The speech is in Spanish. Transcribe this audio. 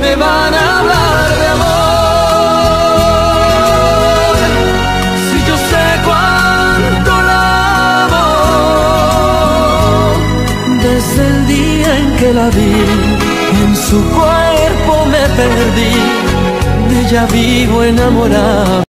me van a hablar de amor? Si yo sé cuánto la amo, desde el día en que la vi, en su cuerpo me perdí, de ella vivo enamorado.